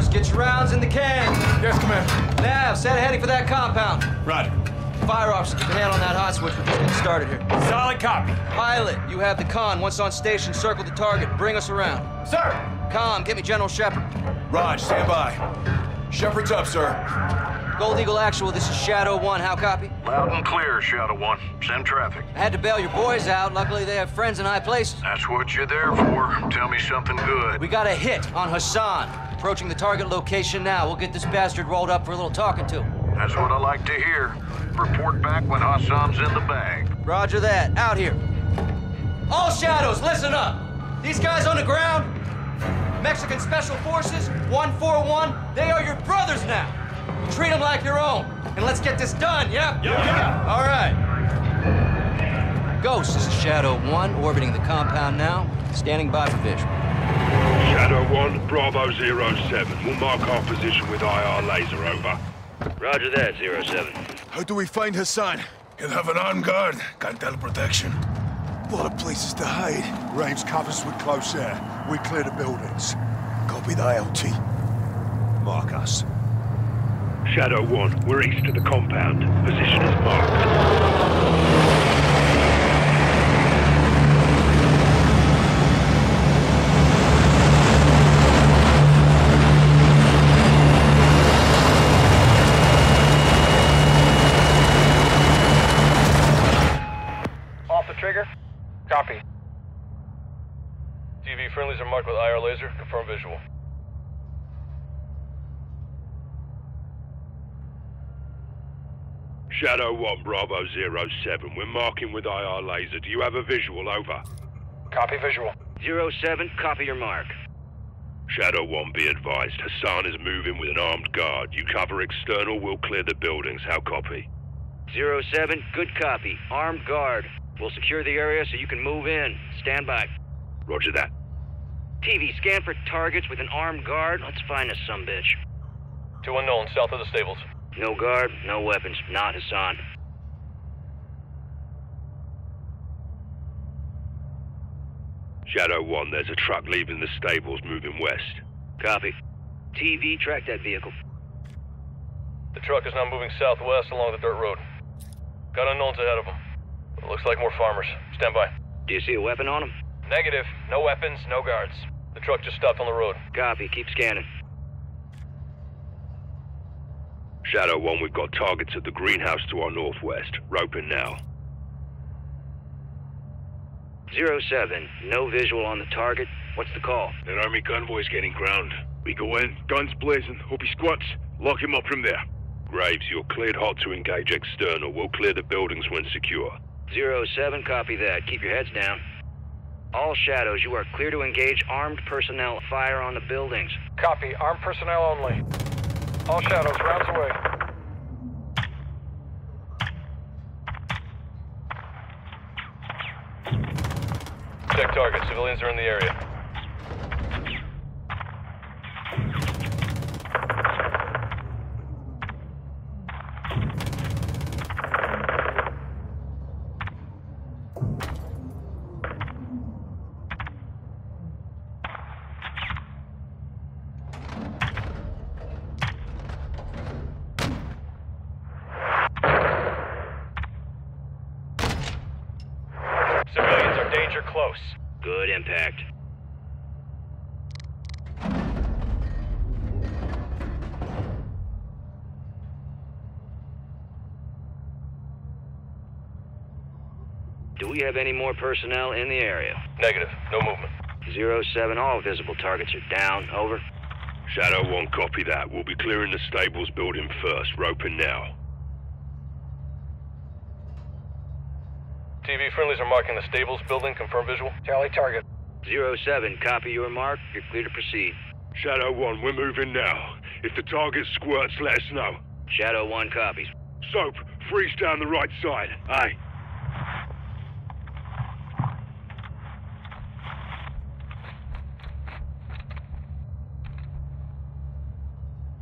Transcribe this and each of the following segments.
Orders, get your rounds in the can. Yes, Commander. Nav, set a heading for that compound. Roger. Fire officer, keep a hand on that hot switch. We're just getting started here. Solid copy. Pilot, you have the con. Once on station, circle the target. Bring us around. Sir. Com, get me General Shepherd. Raj, stand by. Shepherd's up, sir. Gold Eagle Actual, this is Shadow 1. How copy? Loud and clear, Shadow One. Send traffic. I had to bail your boys out. Luckily, they have friends in high places. That's what you're there for. Tell me something good. We got a hit on Hassan. Approaching the target location now. We'll get this bastard rolled up for a little talking to. That's what I like to hear. Report back when Hassan's in the bag. Roger that. Out here. All shadows, listen up. These guys on the ground, Mexican Special Forces, 141, they are your brothers now. Treat them like your own. And let's get this done, yeah? Yeah, yeah. All right. Ghost, this is Shadow 1, orbiting the compound now. Standing by for visual. Shadow 1, Bravo 07. We'll mark our position with IR laser, over. Roger that, 07. How do we find Hassan? He'll have an armed guard. Can't tell protection. A lot of places to hide. Graves covers with close air. We clear the buildings. Copy the LT. Mark us. Shadow 1, we're east of the compound. Position is marked. Off the trigger. Copy. TV friendlies are marked with IR laser. Confirm visual. Shadow 1, Bravo 07. We're marking with IR laser. Do you have a visual, over? Copy visual. 07, copy your mark. Shadow 1, be advised. Hassan is moving with an armed guard. You cover external, we'll clear the buildings. How copy? 07, good copy. Armed guard. We'll secure the area so you can move in. Stand by. Roger that. TV, scan for targets with an armed guard. Let's find us some bitch. Two unknown south of the stables. No guard, no weapons. Not Hassan. Shadow 1, there's a truck leaving the stables moving west. Copy. TV, track that vehicle. The truck is now moving southwest along the dirt road. Got unknowns ahead of them. It looks like more farmers. Stand by. Do you see a weapon on them? Negative. No weapons, no guards. The truck just stopped on the road. Copy. Keep scanning. Shadow 1, we've got targets at the greenhouse to our northwest. Rope Roping now. 07, no visual on the target. What's the call? An army convoy's getting ground. We go in, guns blazing. Hope he squats. Lock him up from there. Graves, you're cleared hot to engage external. We'll clear the buildings when secure. 07, copy that. Keep your heads down. All shadows, you are clear to engage armed personnel. Fire on the buildings. Copy. Armed personnel only. All shadows, rounds away. Check target. Civilians are in the area. Do we have any more personnel in the area? Negative. No movement. 07, all visible targets are down. Over. Shadow 1, copy that. We'll be clearing the stables building first. Roping now. TV friendlies are marking the stables building. Confirm visual. Tally target. 07, copy your mark. You're clear to proceed. Shadow 1, we're moving now. If the target squirts, let us know. Shadow 1 copies. Soap, freeze down the right side. Aye.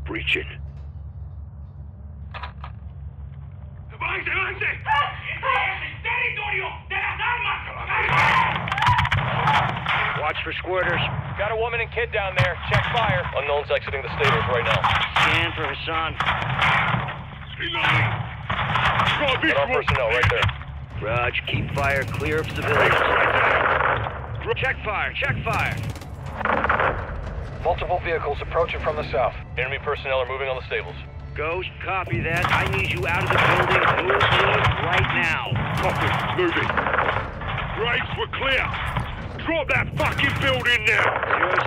Breaching. ¡Avance, avance! Watch for squirters. Got a woman and kid down there. Check fire. Unknown's exiting the stables right now. Scan for Hassan. Reloading! Got a Get our visual! personnel right there. Raj, keep fire clear of civilians. Check fire, check fire. Multiple vehicles approaching from the south. Enemy personnel are moving on the stables. Ghost, copy that. I need you out of the building. Move in right now. Copy, moving. Graves, we're clear. Drop that fucking building now!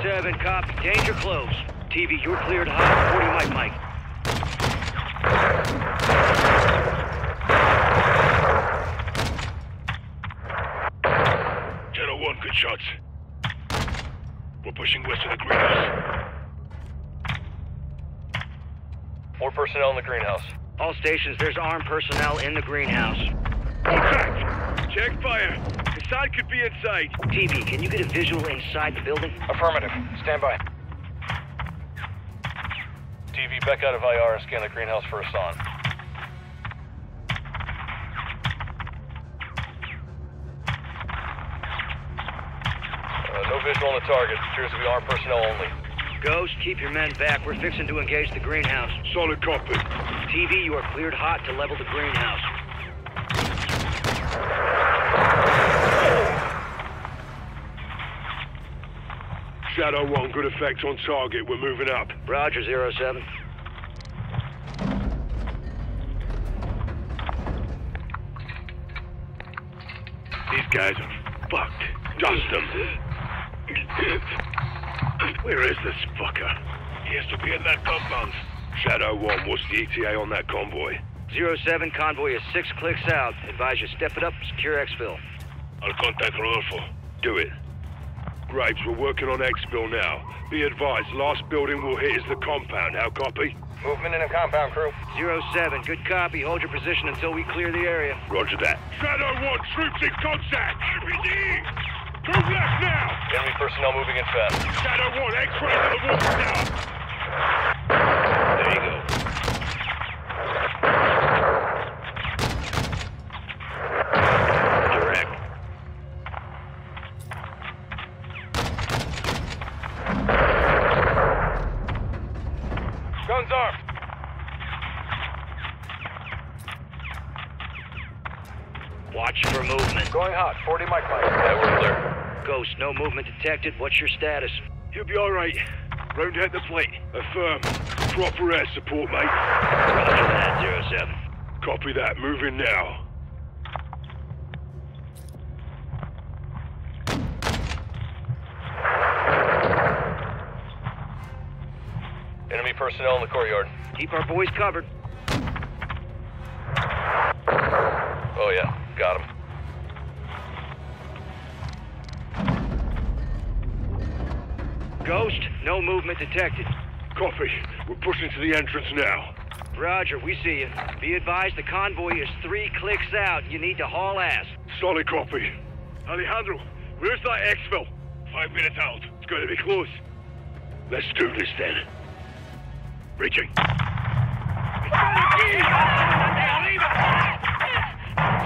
Zero 07, copy. Danger close. TV, you're cleared hot. 40 Mike Mike. Channel 1, good shots. We're pushing west of the greenhouse. More personnel in the greenhouse. All stations, there's armed personnel in the greenhouse. Contact! Check fire. Hassan could be inside. TV, can you get a visual inside the building? Affirmative. Stand by. TV, back out of IR and scan the greenhouse for Hassan. Uh, no visual on the target. Appears to be armed personnel only. Ghost, keep your men back. We're fixing to engage the greenhouse. Solid copy. TV, you are cleared hot to level the greenhouse. Shadow 1, good effect on target. We're moving up. Roger, zero 07. These guys are fucked. Dust them. Where is this fucker? He has to be in that compound. Shadow 1, what's the ETA on that convoy? Zero 07, convoy is six clicks out. Advise you step it up, secure exfil. I'll contact Rodolfo. Do it. Graves, we're working on exfil now. Be advised, last building we'll hit is the compound. How copy? Movement in the compound, crew. Zero 07, good copy. Hold your position until we clear the area. Roger that. Shadow 1, troops in contact! RPG! Move left now! Enemy personnel moving in fast. Shadow 1, X-ray to the water tower! There you go. Direct. Guns armed. Watch for movement. Going hot. 40 Mike Mike. Yeah, we're clear. Ghost, no movement detected. What's your status? You'll be alright. Round out the plate. Affirm. Proper air support, mate. Roger that, zero 07. Copy that. Moving now. Enemy personnel in the courtyard. Keep our boys covered. Oh, yeah. Got him. Ghost, no movement detected. Copy. We're pushing to the entrance now. Roger, we see you. Be advised the convoy is three clicks out. You need to haul ass. Solid copy. Alejandro, where's that exfil? Five minutes out. It's going to be close. Let's do this then. Reaching.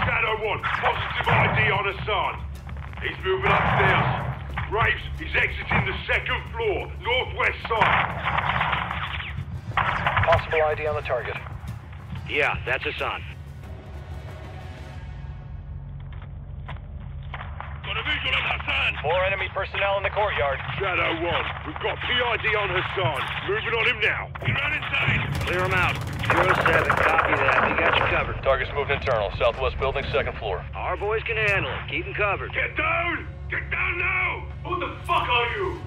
Shadow 1, positive ID on Hassan. He's moving upstairs. Graves, he's exiting the second floor, northwest side. Possible ID on the target. Yeah, that's Hassan. Got a visual on Hassan. More enemy personnel in the courtyard. Shadow 1, we've got PID on Hassan. Moving on him now. We ran inside. Clear him out. Zero 07, copy that. We got you covered. Target's moved internal. Southwest building, second floor. Our boys can handle it. Keep them covered. Get down! Get down now! Who the fuck are you?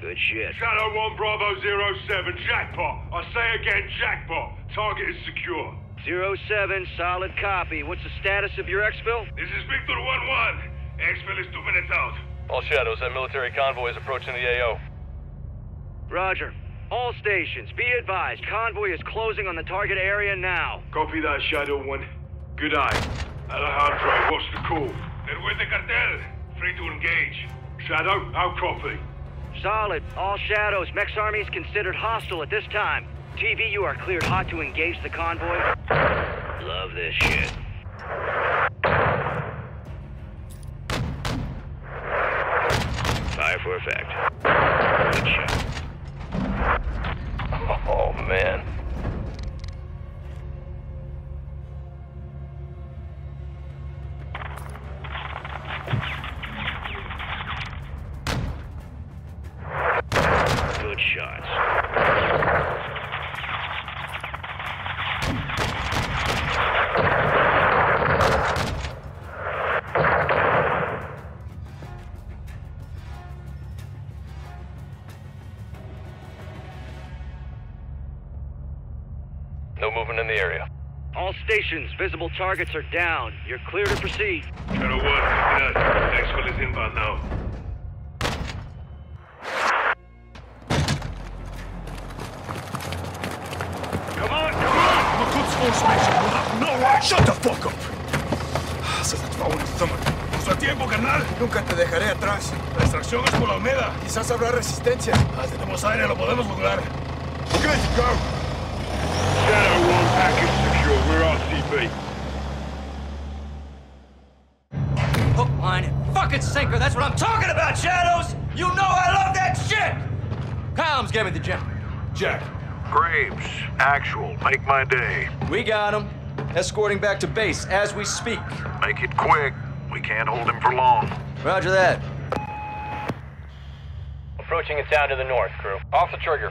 Good shit. Shadow 1 Bravo 07, jackpot. I say again, jackpot. Target is secure. Zero 07, solid copy. What's the status of your exfil? This is Victor 1-1. Exfil is two minutes out. All shadows, that military convoy is approaching the AO. Roger. All stations, be advised, convoy is closing on the target area now. Copy that, Shadow One. Good eye. Alejandro, what's the call? They're with the cartel. Free to engage. Shadow, how copy? Solid. All shadows. Mex Army is considered hostile at this time. TV, you are cleared hot to engage the convoy. Love this shit. Fire for effect. Shots. No movement in the area. All stations, visible targets are down. You're clear to proceed. Shadow 1, copy that. Next one is inbound now. Se trataba un estómago. Nuestro tiempo, carnal. Nunca te dejaré atrás. La extracción es por la Almeda. Quizás habrá resistencia. Ah, tenemos aire, lo podemos lograr. Good to go. Shadow 1, package secure. We're RCB. Hook, line, and fucking sinker. That's what I'm talking about, Shadows! You know I love that shit! Combs gave me the gem. Jack. Graves, actual, make my day. We got him. Escorting back to base as we speak. Make it quick. We can't hold him for long. Roger that. Approaching a town to the north, crew. Off the trigger.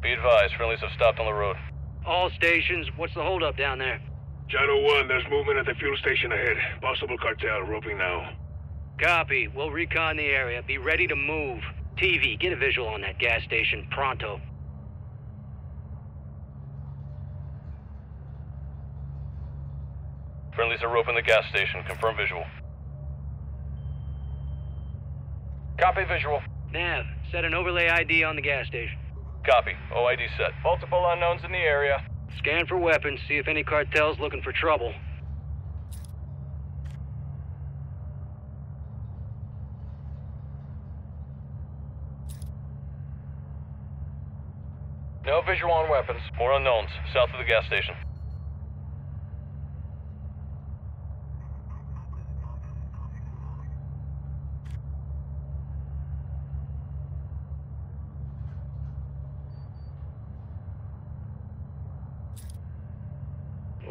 Be advised, friendlies have stopped on the road. All stations, what's the holdup down there? Shadow 1, there's movement at the fuel station ahead. Possible cartel, roping now. Copy. We'll recon the area. Be ready to move. TV, get a visual on that gas station pronto. Friendlies are roping the gas station. Confirm visual. Copy visual. Nav, set an overlay ID on the gas station. Copy. OID set. Multiple unknowns in the area. Scan for weapons, see if any cartel's looking for trouble. No visual on weapons. More unknowns. South of the gas station.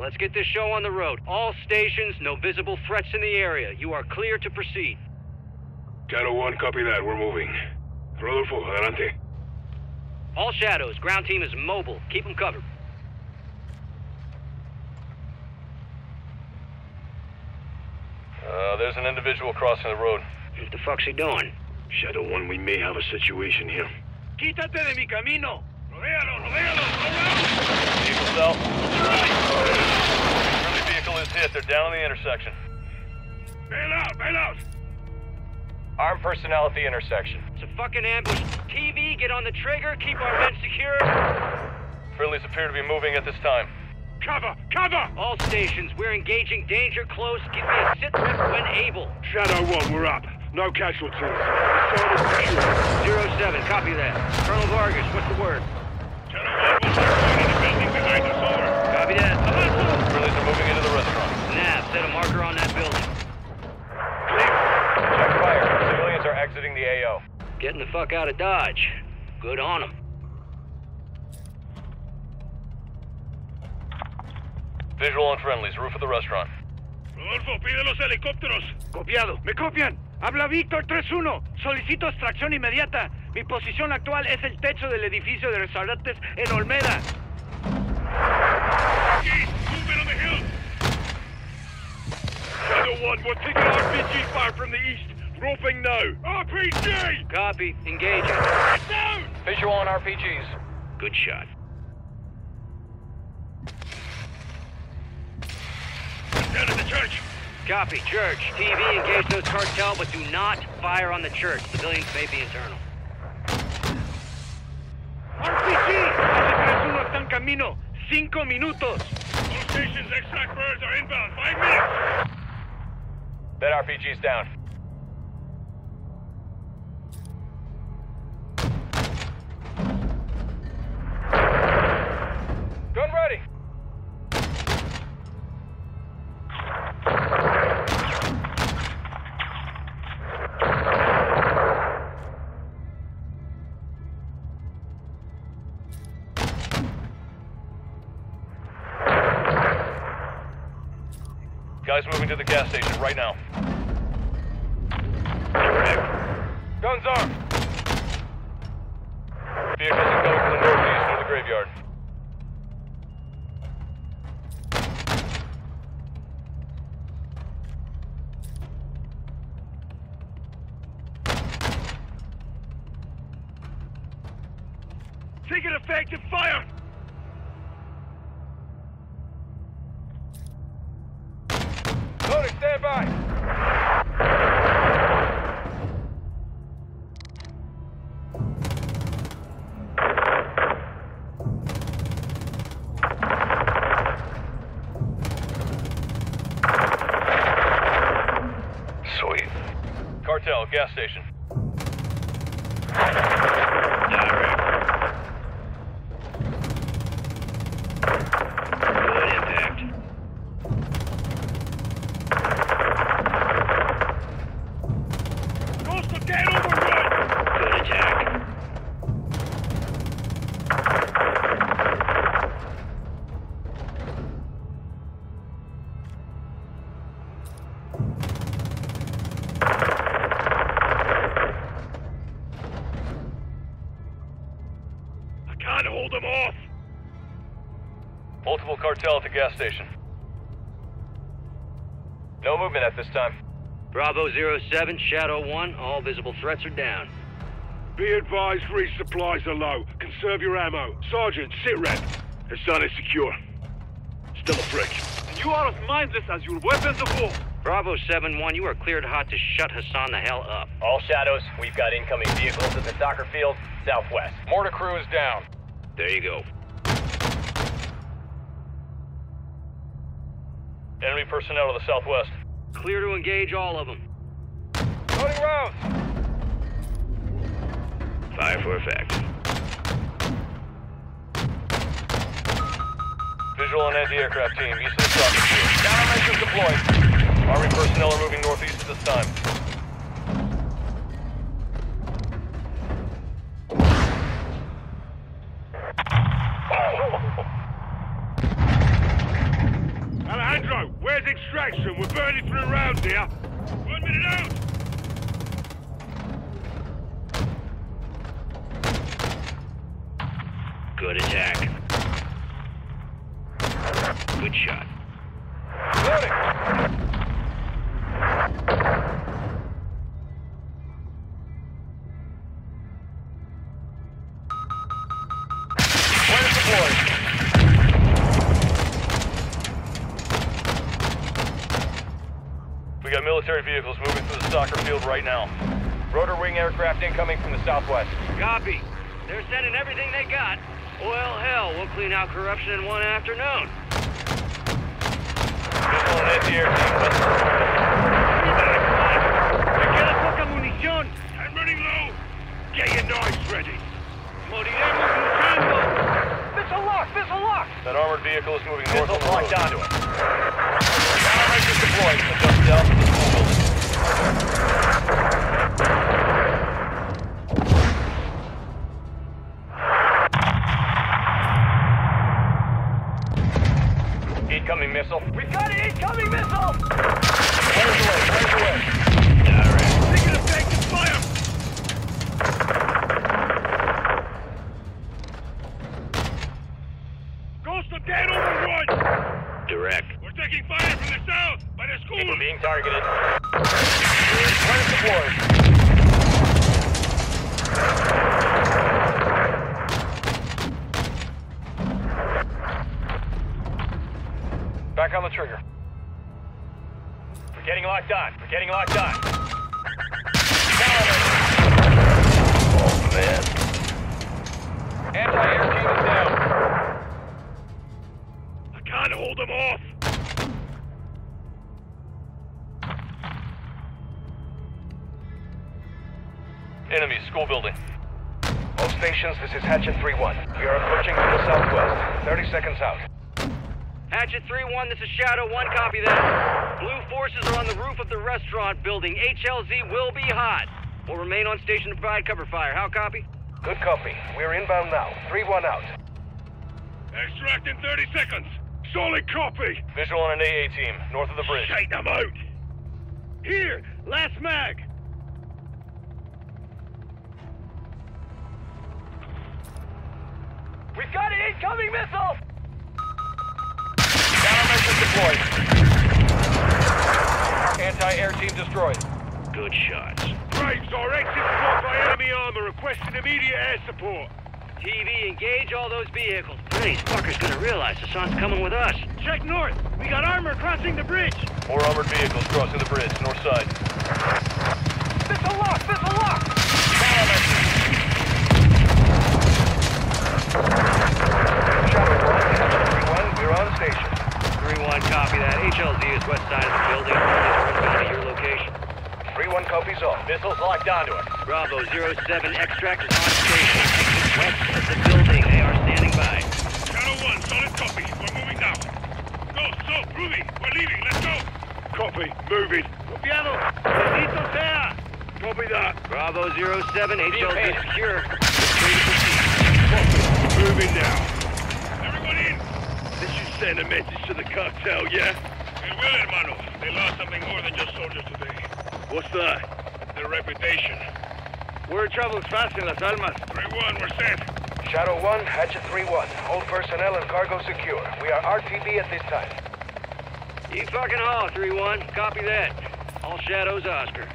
Let's get this show on the road. All stations, no visible threats in the area. You are clear to proceed. Shadow 1, copy that. We're moving. Rodolfo, adelante. All shadows, ground team is mobile. Keep them covered. Uh, there's an individual crossing the road. What the fuck's he doing? Shadow 1, we may have a situation here. Quítate de mi camino. Rodéalo, rodéalo, around. Vehicle's out. Friendly vehicle is hit. They're down on the intersection. Bail out, bail out! Armed personnel at the intersection. It's a fucking ambush. TV, get on the trigger. Keep our men secure. Friendlies appear to be moving at this time. Cover, cover! All stations, we're engaging danger close. Give me a sit rep when able. Shadow 1, we're up. No casualties. The zone is secure. Zero seven, copy that. Colonel Vargas, what's the word? Getting the restaurant. Yeah, set a marker on that building. Clear. Fire. Soldiers are exiting the AO. Get the fuck out of Dodge. Good on them. Visual on friendlies. Roof of the restaurant. Rodolfo, pide los helicópteros. Copiado. ¿Me copian? Habla Víctor 3-1. Solicito extracción inmediata. Mi posición actual es el techo del edificio de restaurantes en Olmeda. East, movement on the hill. Shadow 1, we're taking RPG fire from the east. Roping now. RPG! Copy. Engaging. Down! Visual on RPGs. Good shot. Down at the church. Copy. Church. TV, engage those cartel, but do not fire on the church. Civilians may be internal. RPG. Ese 3-1 está en camino. Cinco minutos. Extract birds are inbound. Five minutes. That RPG's down. Moving to the gas station right now. Guns armed. I can't hold them off! Multiple cartel at the gas station. No movement at this time. Bravo 07, Shadow 1, all visible threats are down. Be advised, resupplies are low. Conserve your ammo. Sergeant, sit rep. Hassan is secure. Still a prick. You are as mindless as your weapons of war. Bravo 7-1, you are cleared hot to shut Hassan the hell up. All shadows, we've got incoming vehicles at the soccer field, southwest. Mortar crew is down. There you go. Enemy personnel to the southwest. Clear to engage all of them. Loading rounds. Fire for effect. Visual on anti-aircraft team, east of the soccer field. Countermeasures deployed. Army personnel are moving northeast at this time. Alejandro, where's extraction? We're burning through rounds here. One minute out! Good attack. Good shot. Right now. Rotor wing aircraft incoming from the southwest. Copy. They're sending everything they got. Well, hell, we'll clean out corruption in one afternoon. Visual on anti-air team west of the Me queda poca munición. I'm running low. Get your knives ready. Moriremos luchando. Missile lock! Missile lock! That armored vehicle is moving north the locked onto it. Taking fire from the south by the school. We're being targeted. Plan deployed. Back on the trigger. We're getting locked on. We're getting locked on. Oh, man. Anti-air team is down. I can't hold them off. School building. All stations, this is Hatchet 3-1. We are approaching from the southwest. 30 seconds out. Hatchet 3-1, this is Shadow 1, copy that. Blue forces are on the roof of the restaurant building. HLZ will be hot. We'll remain on station to provide cover fire. How copy? Good copy. We're inbound now. 3-1 out. Extract in 30 seconds. Solid copy. Visual on an AA team, north of the bridge. Shake them out. Here, last mag. We've got an incoming missile! Countermeasures deployed. Anti-air team destroyed. Good shots. Graves, our exit blocked by enemy armor requesting immediate air support. TV, engage all those vehicles. These fuckers gonna realize Hassan's coming with us. Check north. We got armor crossing the bridge. More armored vehicles crossing the bridge, north side. Missile lock! Missile lock! Shadow 1, 3-1, we're on station. 3-1, copy that. HLZ is west side of the building. It's running to your location. 3-1 copies all. Missiles locked onto it. Bravo 07, extract is on station. West of the building. They are standing by. Shadow 1, solid copy. We're moving now. Go, so, Ruby, we're leaving. Let's go. Copy. Moving. Copiado. Bendito sea. Copy that. Bravo 07, HLZ secure. Ready. Moving now. Everyone in. This should send a message to the cartel, yeah? It will, hermano. They lost something more than just soldiers today. What's that? Their reputation. Word travels fast in Las Almas. 3-1, we're set. Shadow 1, Hatchet 3-1. All personnel and cargo secure. We are RTB at this time. You fucking haul, 3-1. Copy that. All shadows, Oscar.